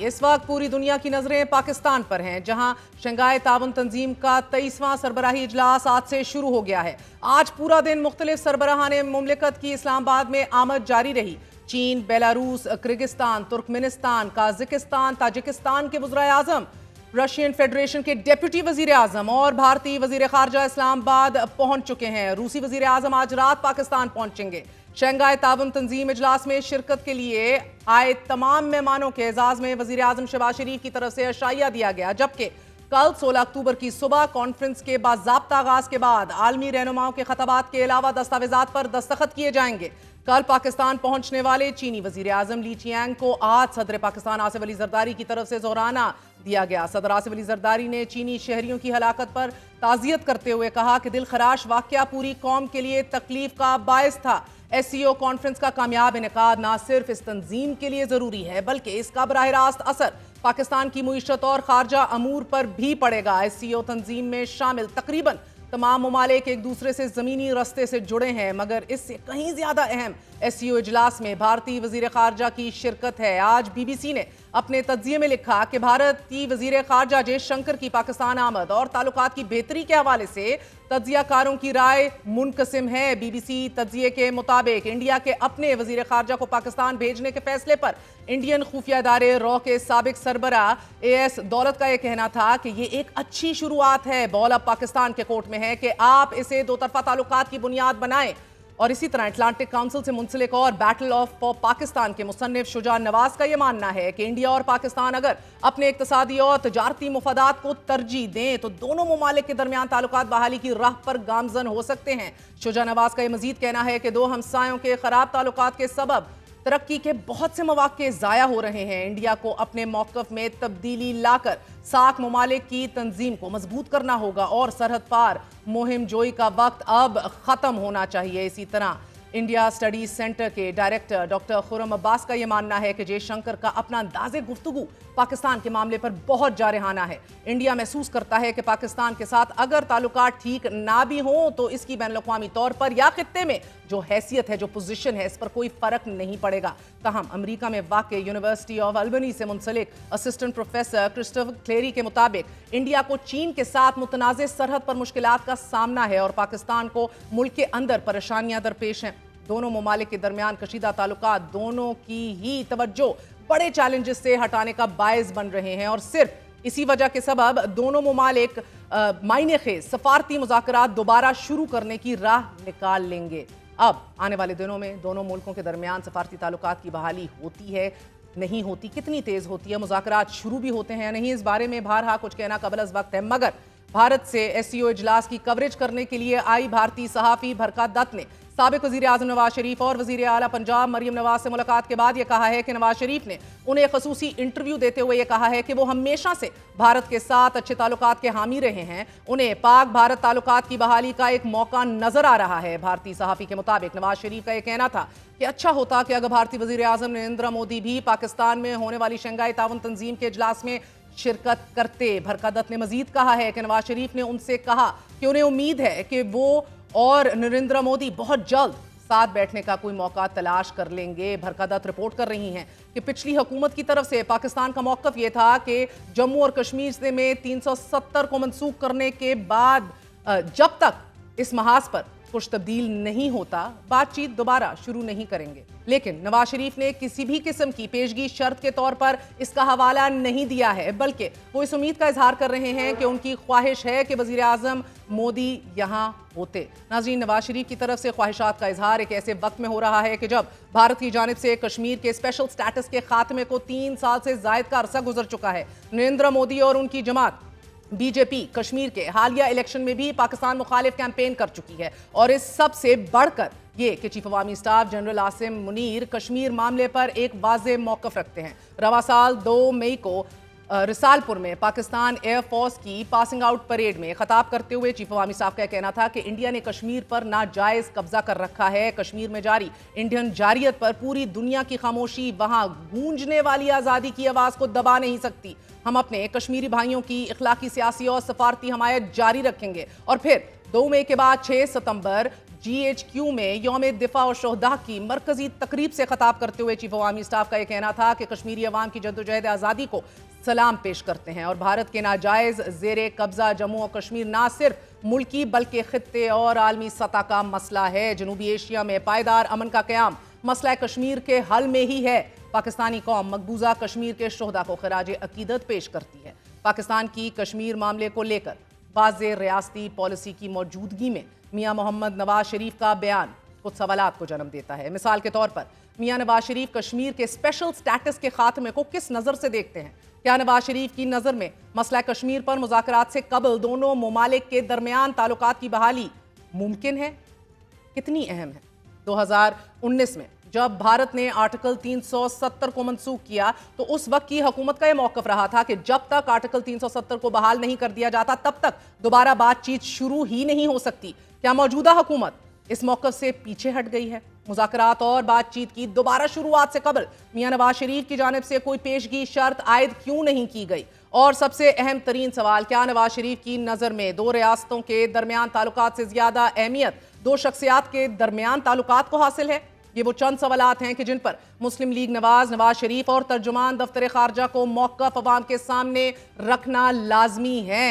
इस वक्त पूरी दुनिया की नज़रें पाकिस्तान पर हैं, जहाँ शंघाई ताउन तंजीम का तेईसवां सरबराही इजलास आज से शुरू हो गया है। आज पूरा दिन मुख्तलिफ़ सरबराहान मुमलिकत की इस्लामाबाद में आमद जारी रही। चीन, Belarus, Kyrgyzstan, Turkmenistan, Kazakhstan, Tajikistan के बुजरा आज़म रशियन फेडरेशन के डेप्यूटी वज़ीर आज़म और भारतीय वज़ीर खारजा इस्लामाबाद पहुँच चुके हैं। रूसी वज़ीर आज़म आज रात पाकिस्तान पहुँचेंगे। शंघाई ताउन तंजीम इजलास में शिरकत के लिए आए तमाम मेहमानों के एजाज में वज़ीर आज़म शबाज शरीफ की तरफ़ से अशाइया दिया गया, जबकि कल 16 अक्टूबर की सुबह कॉन्फ्रेंस के बाबा आगाज़ के बाद आलमी रहनुमाओं के खतबात के अलावा दस्तावेजात पर दस्तखत किए जाएँगे। कल पाकिस्तान पहुँचने वाले चीनी वज़ीर आज़म ली चियांग को आज सदर पाकिस्तान आसिफ अली जरदारी की तरफ़ से जोराना दिया गया। सदर आसिफ अली जरदारी ने चीनी शहरियों की हलाकत पर ताजियत करते हुए कहा कि दिल खराश वाक्य पूरी कौम के लिए तकलीफ़ का बायस था। एस सी ओ कॉन्फ्रेंस का कामयाब इनका न सिर्फ़ इस तंजीम के लिए ज़रूरी है, बल्कि इसका बरह रास्त असर पाकिस्तान की मीशत और खारजा अमूर पर भी पड़ेगा। एस सी ओ तंजीम में शामिल तकरीबन तमाम ममालिक एक दूसरे से ज़मीनी रस्ते से जुड़े हैं, मगर इससे कहीं ज़्यादा अहम एस सी ओ इजलास में भारतीय वज़ीर खारजा की शिरकत है। आज बी बी सी ने अपने तजिए में लिखा कि भारत की वज़ीर खारजा जयशंकर की पाकिस्तान आमद और ताल्लुक की बेहतरी के हवाले से तजियाकारों की राय मुनकसिम है। बीबीसी तजिए के मुताबिक इंडिया के अपने वज़ीर खारजा को पाकिस्तान भेजने के फैसले पर इंडियन खुफिया इदारे रॉ के सबक सरबरा ए एस दौलत का यह कहना था कि ये एक अच्छी शुरुआत है। बॉल अब पाकिस्तान के कोर्ट में है कि आप इसे दो तरफा ताल्लुक की बुनियाद बनाएँ। और इसी तरह अटलांटिक काउंसिल से मुंसलिक और बैटल ऑफ़ पाकिस्तान के मुसनफ शुजा नवाज़ का यह मानना है कि इंडिया और पाकिस्तान अगर अपने इकतसादी और तजारती मफादात को तरजीह दें तो दोनों ममालिक के दरमियान ताल्लुक बहाली की राह पर गामजन हो सकते हैं। शुजा नवाज़ का यह मजीद कहना है कि दो हमसायों के खराब ताल्लुक के सबब तरक्की के बहुत से मौाक ज़ाया हो रहे हैं। इंडिया को अपने मौकफ में तब्दीली लाकर साख ममालिक की तंजीम को मज़बूत करना होगा और सरहद पार मुहिम जोई का वक्त अब ख़त्म होना चाहिए। इसी तरह इंडिया स्टडीज़ सेंटर के डायरेक्टर डॉक्टर खुरम अब्बास का यह मानना है कि जयशंकर का अपना अंदाज गुफ्तगु पाकिस्तान के मामले पर बहुत जारहाना है। इंडिया महसूस करता है कि पाकिस्तान के साथ अगर ताल्लुक ठीक ना भी हों तो इसकी बैन अवी तौर पर या खत्े में जो हैसियत है, जो पोजिशन है, इस पर कोई फ़र्क नहीं पड़ेगा। तहम अमरीका में वाक़ यूनिवर्सिटी ऑफ़ अल्बनी से मुंसलिक असिस्टेंट प्रोफेसर क्रिस्टोफ क्लेरी के मुताबिक इंडिया को चीन के साथ मुतनाज़ सरहद पर मुश्किल का सामना है और पाकिस्तान को मुल्क के अंदर परेशानियाँ दरपेश हैं। दोनों ममालिक के दरमियान कशीदा ताल्लुक दोनों की ही तवज्जो बड़े चैलेंजेस से हटाने का बायस बन रहे हैं और सिर्फ़ इसी वजह के सबब दोनों ममालिक मायने खेज, सफारती मुजाकर दोबारा शुरू करने की राह निकाल लेंगे। अब आने वाले दिनों में दोनों मुल्कों के दरमियान सफारती ताल्लुक की बहाली होती है, नहीं होती, कितनी तेज होती है मुजाकर शुरू भी होते हैं या नहीं, इस बारे में बारहा कुछ कहना कबल अज वक्त है, मगर भारत से एस सी ओ इजलास की कवरेज करने के लिए आई भारतीय सहाफ़ी भरकत दत्त ने सबक वजी अजम नवाज़ शरीफ और वजी अला पंजाब मरीम नवाज़ से मुलाकात के बाद यह कहा है कि नवाज़ शरीफ ने उन्हें खसूसी इंटरव्यू देते हुए यह कहा है कि वो हमेशा से भारत के साथ अच्छे ताल्लुक के हामी रहे हैं। उन्हें पाक भारत ताल्लुक की बहाली का एक मौका नज़र आ रहा है। भारतीय सहाफ़ी के मुताबिक नवाज़ शरीफ का यह कहना था कि अच्छा होता कि अगर भारतीय वजी अजम नरेंद्र मोदी भी पाकिस्तान में होने वाली शंघाई ताउन तंजीम के अजलास में शिरकत करते, भरकदत ने मजीद कहा है कि नवाज़ शरीफ ने उनसे कहा कि उन्हें उम्मीद है कि वो और नरेंद्र मोदी बहुत जल्द साथ बैठने का कोई मौका तलाश कर लेंगे। भरकदत रिपोर्ट कर रही हैं कि पिछली हुकूमत की तरफ़ से पाकिस्तान का मौकफ ये था कि जम्मू और कश्मीर से में 370 को मनसूख करने के बाद जब तक इस महाज पर कुछ तब्दील नहीं होता, बातचीत दोबारा शुरू नहीं करेंगे। लेकिन नवाज़ शरीफ ने किसी भी किस्म की पेशगी शर्त के तौर पर इसका हवाला नहीं दिया है, बल्कि वो इस उम्मीद का इजहार कर रहे हैं कि उनकी ख्वाहिश है कि वज़ीर आज़म मोदी यहाँ होते। नाजरीन, नवाज़ शरीफ की तरफ़ से ख्वाहिशात का इजहार एक ऐसे वक्त में हो रहा है कि जब भारत की जानब से कश्मीर के स्पेशल स्टेटस के खात्मे को तीन साल से जायद का अरसा गुजर चुका है। नरेंद्र मोदी और उनकी जमात बीजेपी कश्मीर के हालिया इलेक्शन में भी पाकिस्तान मुखालिफ कैंपेन कर चुकी है और इस सबसे बढ़कर ये कि चीफ अवामी स्टाफ जनरल आसिम मुनीर कश्मीर मामले पर एक वाज मौकफ रखते हैं। रवा साल दो मई को रिसालपुर में पाकिस्तान एयरफोर्स की पासिंग आउट परेड में खताब करते हुए चीफ अवामी साहब का कहना था कि इंडिया ने कश्मीर पर नाजायज कब्जा कर रखा है। कश्मीर में जारी इंडियन जारियत पर पूरी दुनिया की खामोशी, वहाँ गूंजने वाली आज़ादी की आवाज़ को दबा नहीं सकती। हम अपने कश्मीरी भाइयों की इखलाकी सियासी और सफारती हमायत जारी रखेंगे। और फिर दो मई के बाद 6 सितंबर जी एच क्यू में योम दिफा और शहदा की मरकजी तकरीब से खताब करते हुए चीफ अवामी स्टाफ का यह कहना था कि कश्मीरी अवाम की जदोजहद आज़ादी को सलाम पेश करते हैं और भारत के नाजायज जेर कब्जा जम्मू और कश्मीर ना सिर्फ़ मुल्की बल्कि खत्े और आलमी सतह का मसला है। जनूबी एशिया में पायदार अमन का क्याम। मसला कश्मीर के हल में ही है। पाकिस्तानी कौम मकबूजा कश्मीर के शहदा को खराज अकीदत पेश करती है। पाकिस्तान की कश्मीर मामले को लेकर वाज रियासती पॉलिसी की मौजूदगी में मियाँ मोहम्मद नवाज़ शरीफ का बयान कुछ सवाल को जन्म देता है। मिसाल के तौर पर, मियाँ नवाज़ शरीफ कश्मीर के स्पेशल स्टेटस के खात्मे को किस नज़र से देखते हैं? क्या नवाज़ शरीफ की नज़र में मसला कश्मीर पर मुजाकर से कबल दोनों ममालिक के दरमियान ताल्लुक की बहाली मुमकिन है? कितनी अहम है? 2019 में जब भारत ने आर्टिकल 370 को मंसूख किया तो उस वक्त की हुकूमत का यह मौकफ रहा था कि जब तक आर्टिकल 370 को बहाल नहीं कर दिया जाता, तब तक दोबारा बातचीत शुरू ही नहीं हो सकती। क्या मौजूदा हुकूमत इस मौकफ से पीछे हट गई है? मुजाकरात और बातचीत की दोबारा शुरुआत से कबल मियाँ नवाज़ शरीफ की जानब से कोई पेशगी शर्त आयद क्यों नहीं की गई? और सबसे अहम तरीन सवाल, क्या नवाज़ शरीफ की नज़र में दो रियासतों के दरमियान ताल्लुक से ज़्यादा अहमियत, दो शख्सियात के दरमियान ताल्लुक को हासिल है? ये वो चंद सवाल हैं कि जिन पर मुस्लिम लीग नवाज़ नवाज़ शरीफ और तर्जुमान दफ्तर खारजा को मौका अवाम के सामने रखना लाजमी है।